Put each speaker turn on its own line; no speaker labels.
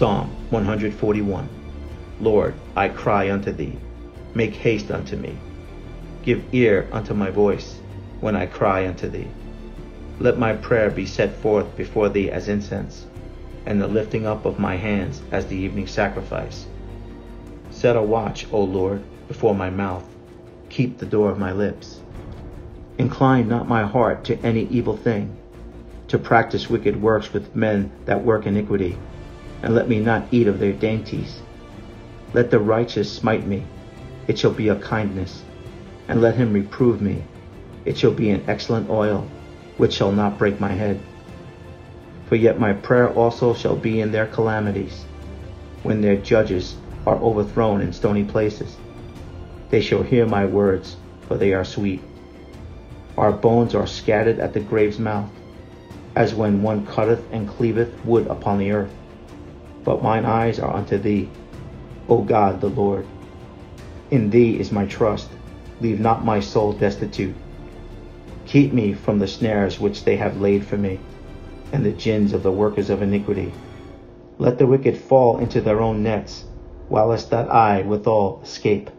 Psalm 141 Lord, I cry unto thee. Make haste unto me. Give ear unto my voice when I cry unto thee. Let my prayer be set forth before thee as incense, and the lifting up of my hands as the evening sacrifice. Set a watch, O Lord, before my mouth. Keep the door of my lips. Incline not my heart to any evil thing, to practice wicked works with men that work iniquity, and let me not eat of their dainties. Let the righteous smite me, it shall be a kindness, and let him reprove me, it shall be an excellent oil, which shall not break my head. For yet my prayer also shall be in their calamities, when their judges are overthrown in stony places. They shall hear my words, for they are sweet. Our bones are scattered at the grave's mouth, as when one cutteth and cleaveth wood upon the earth. But mine eyes are unto thee, O God the Lord. In thee is my trust. Leave not my soul destitute. Keep me from the snares which they have laid for me, and the gins of the workers of iniquity. Let the wicked fall into their own nets, whilst that I withal escape.